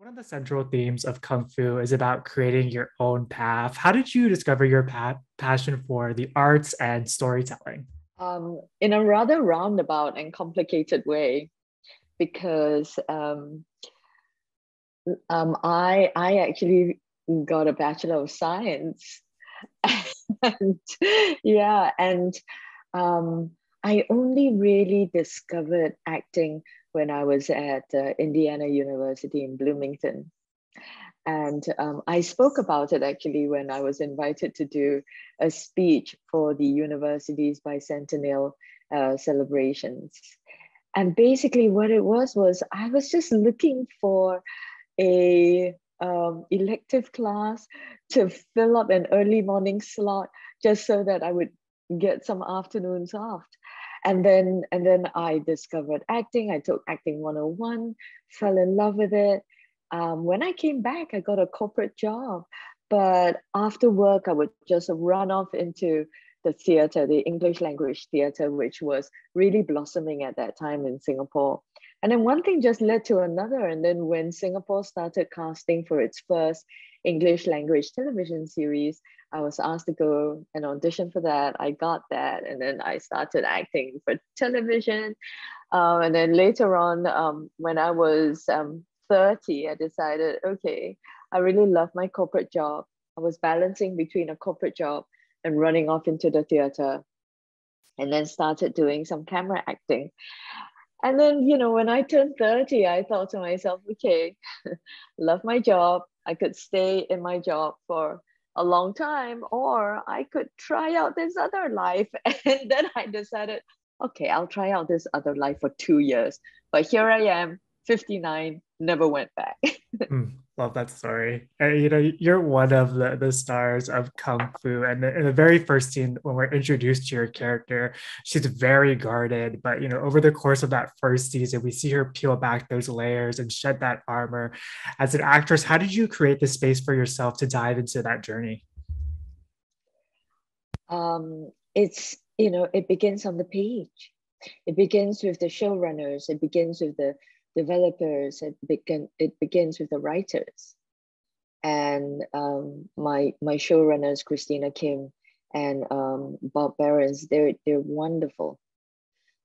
One of the central themes of Kung Fu is about creating your own path. How did you discover your pa- passion for the arts and storytelling? Um, in a rather roundabout and complicated way, because um, um, I I actually got a bachelor of science, and yeah, and um, I only really discovered acting when I was at uh, Indiana University in Bloomington. And um, I spoke about it actually when I was invited to do a speech for the university's bicentennial uh, celebrations. And basically, what it was was I was just looking for a um, elective class to fill up an early morning slot just so that I would get some afternoons off and then and then i discovered acting. I took acting 101 fell in love with it. Um, when i came back i got a corporate job. But after work i would just run off into the theater the english language theater which was really blossoming at that time in singapore and then one thing just led to another and then when singapore started casting for its first english language television series I was asked to go and audition for that. I got that, and then I started acting for television. Um, and then later on, um, when I was um, 30, I decided, okay, I really love my corporate job. I was balancing between a corporate job and running off into the theater, and then started doing some camera acting. And then, you know, when I turned 30, I thought to myself, okay, love my job. I could stay in my job for a long time or i could try out this other life. And then i decided okay i'll try out this other life for two years. But here i am 59 never went back. Mm, love that story. And, you know you're one of the, the stars of kung fu. And in the very first scene when we're introduced to your character she's very guarded. But you know over the course of that first season we see her peel back those layers and shed that armor. As an actress how did you create the space for yourself to dive into that journey? Um, it's you know it begins on the page. It begins with the showrunners. It begins with the developers, it, begin, it begins with the writers. And um, my, my showrunners, Christina Kim and um, Bob Berens, they're, they're wonderful.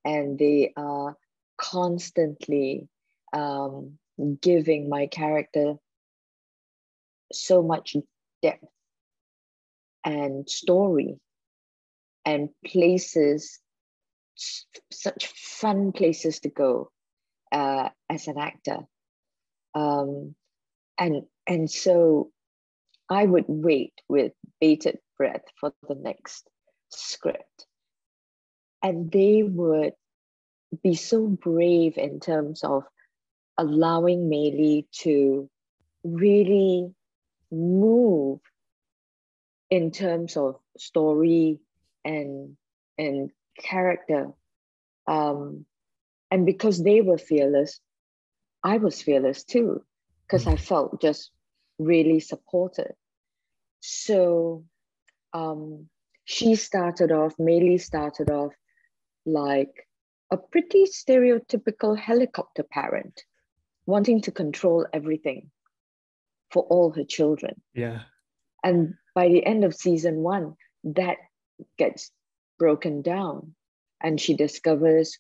And they are constantly um, giving my character so much depth and story and places, such fun places to go uh, as an actor. Um, and, and so I would wait with bated breath for the next script. And they would be so brave in terms of allowing Mei Li to really move in terms of story and and character um, and because they were fearless, I was fearless too, because I felt just really supported. So um, she started off, Li started off like a pretty stereotypical helicopter parent, wanting to control everything for all her children. Yeah. And by the end of season one, that gets broken down. And she discovers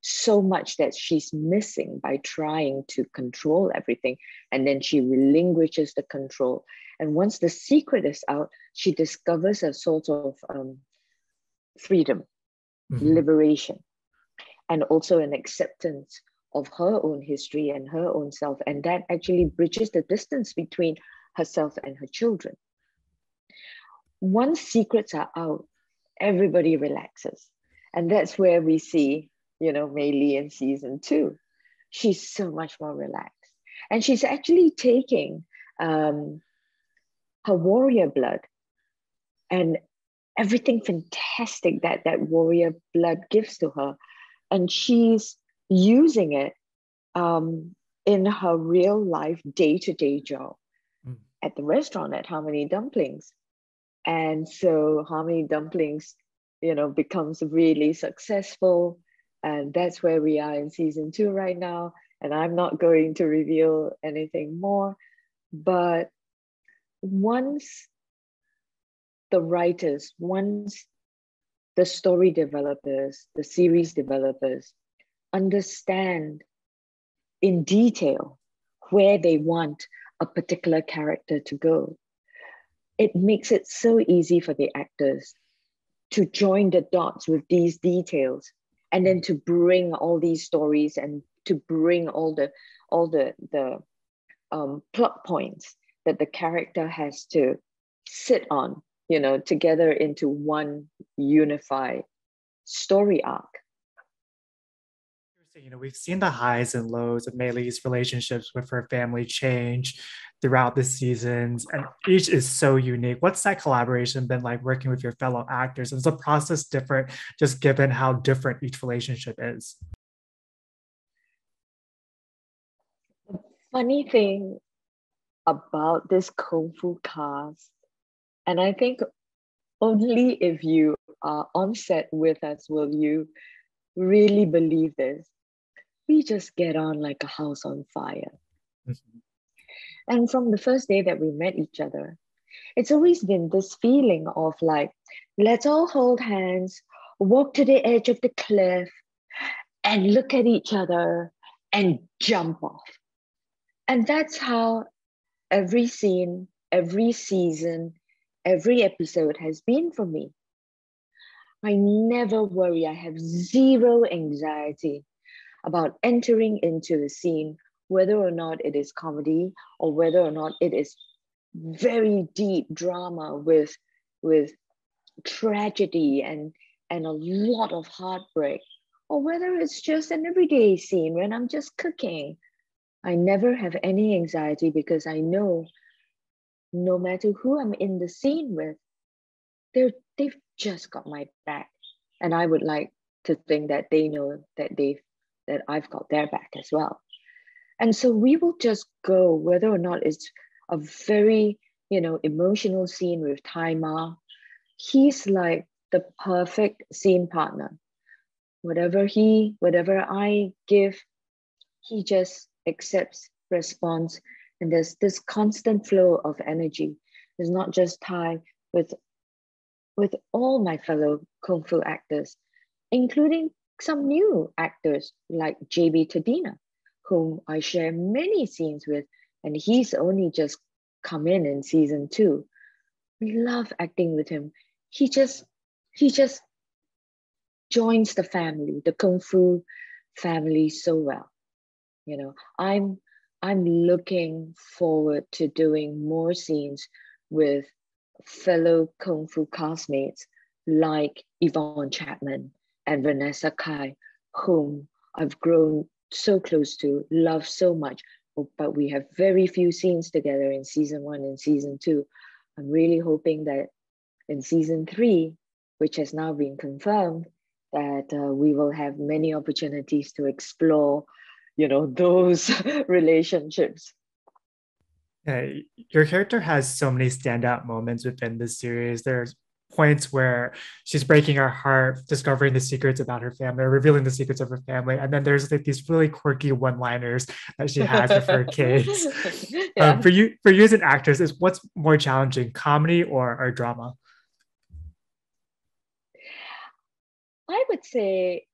so much that she's missing by trying to control everything. And then she relinquishes the control. And once the secret is out, she discovers a sort of um, freedom, mm-hmm. liberation, and also an acceptance of her own history and her own self. And that actually bridges the distance between herself and her children. Once secrets are out, everybody relaxes. And that's where we see you know, Mei in season two. She's so much more relaxed. And she's actually taking um, her warrior blood and everything fantastic that that warrior blood gives to her. And she's using it um, in her real life day to day job mm. at the restaurant at Harmony Dumplings. And so Harmony Dumplings, you know, becomes really successful and that's where we are in season two right now and I'm not going to reveal anything more. But once the writers, once the story developers, the series developers understand in detail where they want a particular character to go, it makes it so easy for the actors to join the dots with these details and then to bring all these stories and to bring all the all the the um, plot points that the character has to sit on you know together into one unified story arc you know we've seen the highs and lows of Mei Li's relationships with her family change throughout the seasons and each is so unique. What's that collaboration been like working with your fellow actors? Is the process different just given how different each relationship is? The funny thing about this kung fu cast and i think only if you are on set with us will you really believe this we just get on like a house on fire mm-hmm. And from the first day that we met each other, it's always been this feeling of like, let's all hold hands, walk to the edge of the cliff, and look at each other and jump off. And that's how every scene, every season, every episode has been for me. I never worry, I have zero anxiety about entering into the scene whether or not it is comedy or whether or not it is very deep drama with with tragedy and and a lot of heartbreak or whether it's just an everyday scene when i'm just cooking. I never have any anxiety because i know no matter who i'm in the scene with they're they've just got my back. And i would like to think that they know that they've that i've got their back as well and so we will just go, whether or not it's a very, you know, emotional scene with Tzi Ma. He's like the perfect scene partner. Whatever he, whatever I give, he just accepts, responds, and there's this constant flow of energy. It's not just Tai with with all my fellow kung fu actors, including some new actors like JB Tadena whom I share many scenes with, and he's only just come in in season two. We love acting with him. He just he just joins the family, the kung fu family so well. You know, I'm I'm looking forward to doing more scenes with fellow kung fu castmates like Yvonne Chapman and Vanessa Kai, whom I've grown so close to, love so much, but we have very few scenes together in season one and season two. I'm really hoping that in season three, which has now been confirmed, that uh, we will have many opportunities to explore, you know, those relationships. Yeah, your character has so many standout moments within this series. There's points where she's breaking her heart, discovering the secrets about her family, or revealing the secrets of her family. And then there's like these really quirky one-liners that she has with her kids. Yeah. Um, for you, for you as an actress, is what's more challenging, comedy or, or drama? I would say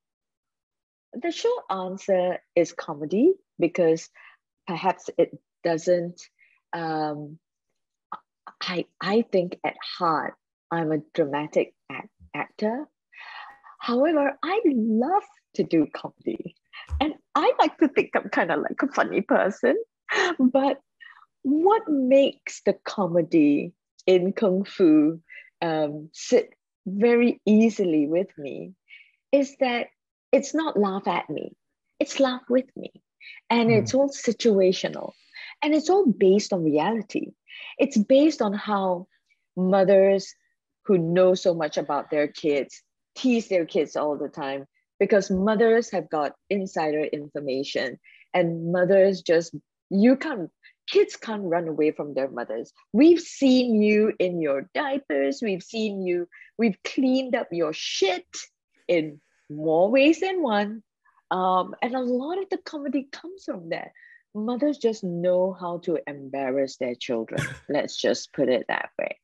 the short answer is comedy because perhaps it doesn't um, I I think at heart I'm a dramatic act- actor. However, I love to do comedy. And I like to think I'm kind of like a funny person. But what makes the comedy in Kung Fu um, sit very easily with me is that it's not laugh at me, it's laugh with me. And mm. it's all situational. And it's all based on reality. It's based on how mothers who know so much about their kids tease their kids all the time because mothers have got insider information and mothers just you can't kids can't run away from their mothers we've seen you in your diapers we've seen you we've cleaned up your shit in more ways than one Um, and a lot of the comedy comes from that. Mothers just know how to embarrass their children. Let's just put it that way.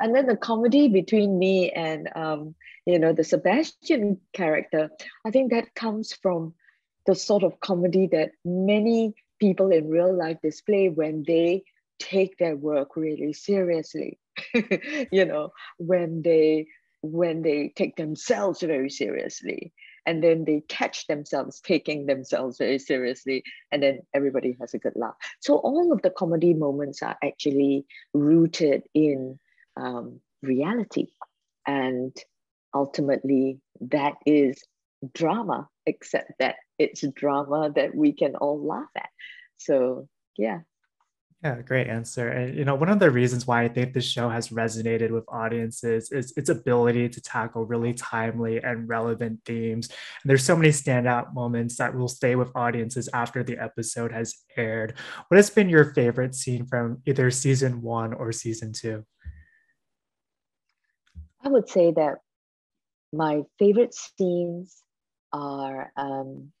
And then the comedy between me and um, you know the Sebastian character, I think that comes from the sort of comedy that many people in real life display when they take their work really seriously. you know, when they when they take themselves very seriously and then they catch themselves taking themselves very seriously and then everybody has a good laugh so all of the comedy moments are actually rooted in um, reality and ultimately that is drama except that it's drama that we can all laugh at so yeah yeah, great answer. And you know, one of the reasons why I think the show has resonated with audiences is its ability to tackle really timely and relevant themes. And there's so many standout moments that will stay with audiences after the episode has aired. What has been your favorite scene from either season one or season two? I would say that my favorite scenes are um,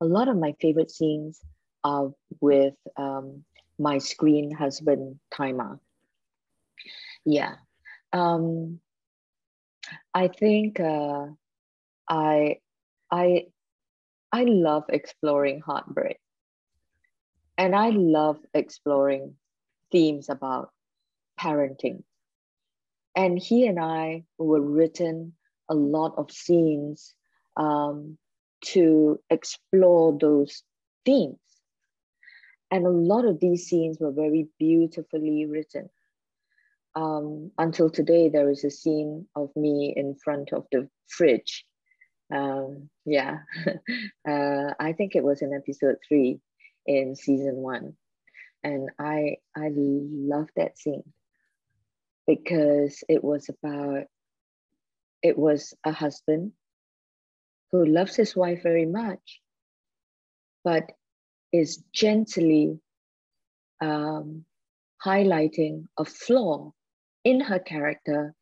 a lot of my favorite scenes are with um, my screen husband Tzi Ma. Yeah. Um, I think uh, I I I love exploring heartbreak. And I love exploring themes about parenting. And he and I were written a lot of scenes um, to explore those themes. And a lot of these scenes were very beautifully written. Um, until today, there is a scene of me in front of the fridge. Um, yeah, uh, I think it was in episode three in season one, and I I love that scene because it was about it was a husband who loves his wife very much, but is gently um, highlighting a flaw in her character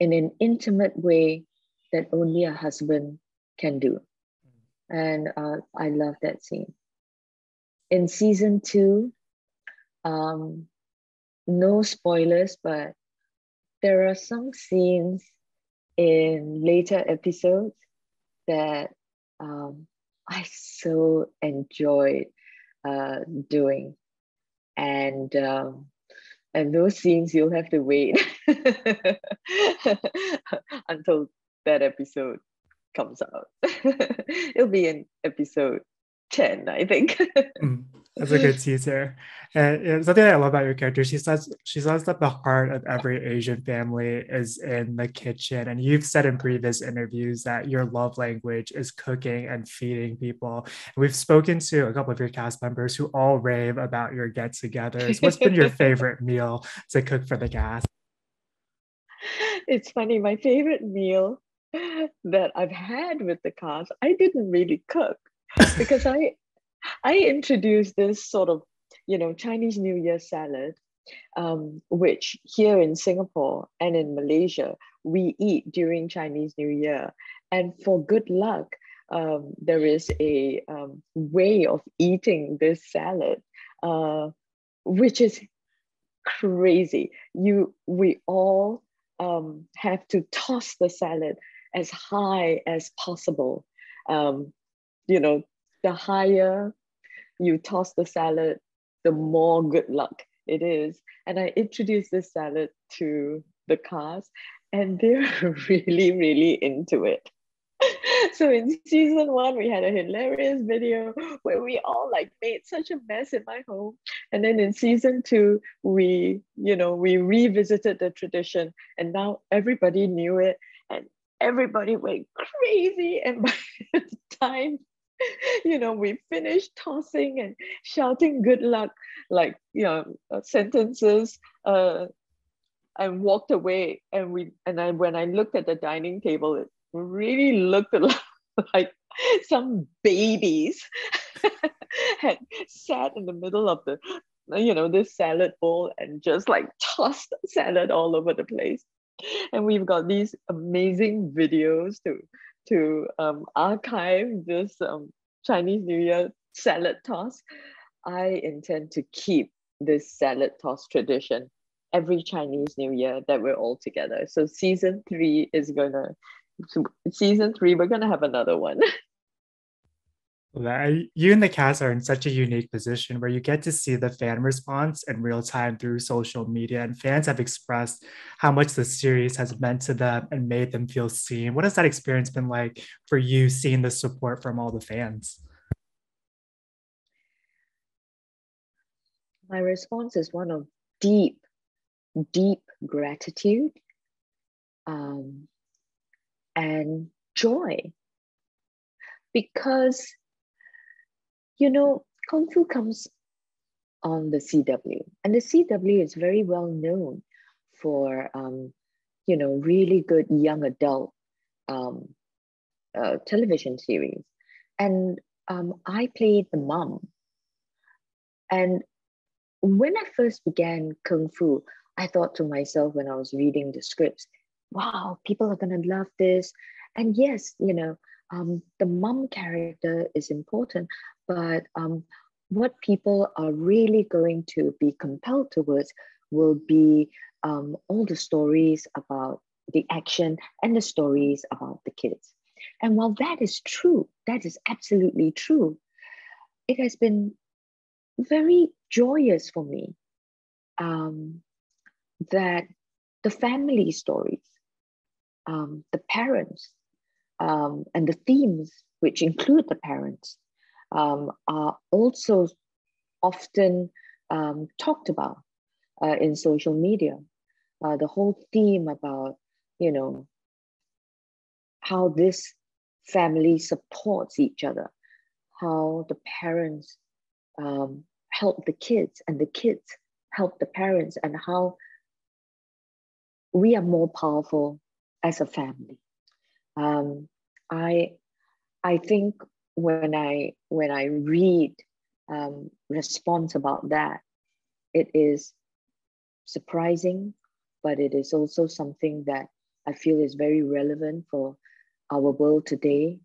in an intimate way that only a husband can do. And uh, I love that scene. In season two, um, no spoilers, but there are some scenes in later episodes that um, I so enjoyed uh, doing. And um, and those scenes you'll have to wait until that episode comes out. It'll be in episode 10, I think. mm. That's a good teaser. And something I love about your character, she says she says that the heart of every Asian family is in the kitchen. And you've said in previous interviews that your love language is cooking and feeding people. And we've spoken to a couple of your cast members who all rave about your get-togethers. What's been your favorite meal to cook for the cast? It's funny, my favorite meal that I've had with the cast, I didn't really cook because I I introduced this sort of, you know, Chinese New Year salad, um, which here in Singapore and in Malaysia, we eat during Chinese New Year. And for good luck, um, there is a um, way of eating this salad, uh, which is crazy. You, we all um, have to toss the salad as high as possible. Um, you know, the higher you toss the salad, the more good luck it is. And I introduced this salad to the cast, and they're really, really into it. so in season one, we had a hilarious video where we all like made such a mess in my home. And then in season two, we, you know, we revisited the tradition and now everybody knew it and everybody went crazy. And by the time you know, we finished tossing and shouting good luck, like, you know, uh, sentences, uh, and walked away. And we, and I, when I looked at the dining table, it really looked like some babies had sat in the middle of the, you know, this salad bowl and just like tossed salad all over the place. And we've got these amazing videos to to um, archive this um, Chinese New Year salad toss, I intend to keep this salad toss tradition every Chinese New Year that we're all together. So season three is gonna season three, we're gonna have another one. you and the cast are in such a unique position where you get to see the fan response in real time through social media, and fans have expressed how much the series has meant to them and made them feel seen. What has that experience been like for you, seeing the support from all the fans? My response is one of deep, deep gratitude um, and joy because you know, Kung Fu comes on the CW, and the CW is very well known for, um, you know, really good young adult um, uh, television series. And um, I played the mom. And when I first began Kung Fu, I thought to myself when I was reading the scripts, wow, people are going to love this. And yes, you know, um, the mom character is important, but um, what people are really going to be compelled towards will be um, all the stories about the action and the stories about the kids. And while that is true, that is absolutely true, it has been very joyous for me um, that the family stories, um, the parents, um, and the themes, which include the parents, um, are also often um, talked about uh, in social media. Uh, the whole theme about, you know, how this family supports each other, how the parents um, help the kids and the kids help the parents, and how we are more powerful as a family. Um, I, I think when I when I read um, response about that, it is surprising, but it is also something that I feel is very relevant for our world today.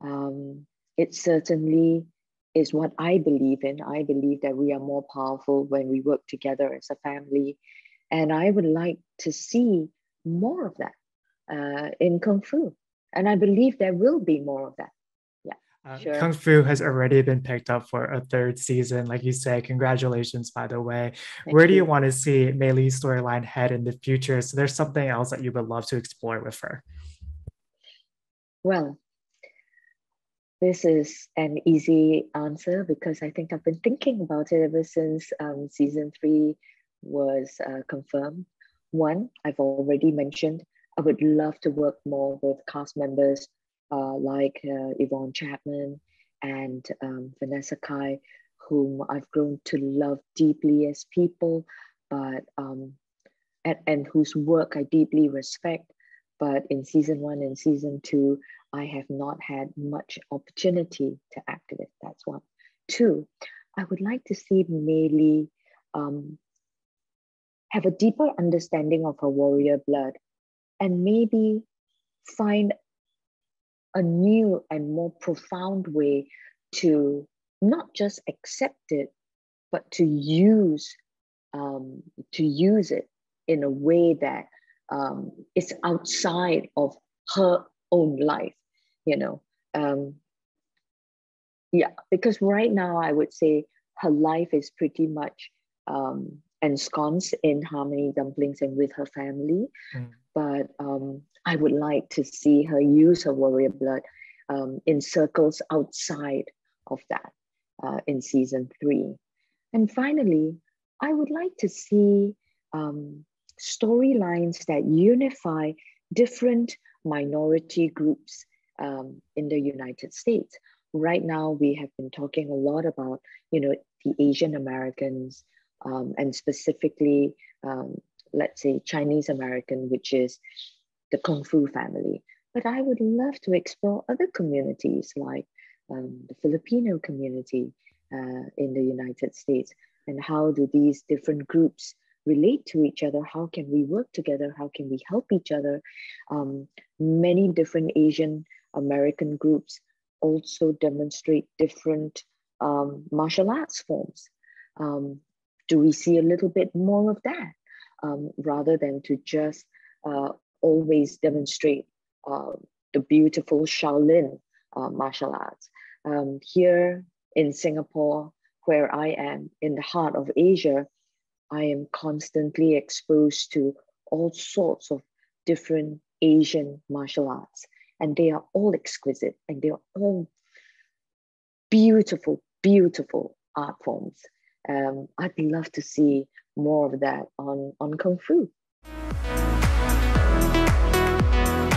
Um, it certainly is what I believe in. I believe that we are more powerful when we work together as a family. And I would like to see more of that uh, in Kung Fu. And I believe there will be more of that. Uh, sure. Kung Fu has already been picked up for a third season. Like you said, congratulations, by the way. Thank Where you. do you want to see Mei Li's storyline head in the future? So there's something else that you would love to explore with her. Well, this is an easy answer because I think I've been thinking about it ever since um, season three was uh, confirmed. One, I've already mentioned, I would love to work more with cast members uh, like uh, Yvonne Chapman and um, Vanessa Kai, whom I've grown to love deeply as people, but um, and, and whose work I deeply respect. But in season one and season two, I have not had much opportunity to act with. That's one. Two, I would like to see Mei Li um, have a deeper understanding of her warrior blood and maybe find a new and more profound way to not just accept it, but to use um, to use it in a way that um, is outside of her own life. You know, um, yeah, because right now I would say her life is pretty much um, ensconced in harmony dumplings and with her family. Mm. But um, I would like to see her use her warrior blood um, in circles outside of that uh, in season three. And finally, I would like to see um, storylines that unify different minority groups um, in the United States. Right now, we have been talking a lot about, you know, the Asian Americans um, and specifically, um, let's say Chinese American, which is the Kung Fu family. But I would love to explore other communities like um, the Filipino community uh, in the United States and how do these different groups relate to each other? How can we work together? How can we help each other? Um, many different Asian American groups also demonstrate different um, martial arts forms. Um, do we see a little bit more of that um, rather than to just uh, always demonstrate uh, the beautiful Shaolin uh, martial arts? Um, here in Singapore, where I am in the heart of Asia, I am constantly exposed to all sorts of different Asian martial arts, and they are all exquisite and they are all beautiful, beautiful art forms. Um, I'd love to see more of that on, on Kung Fu.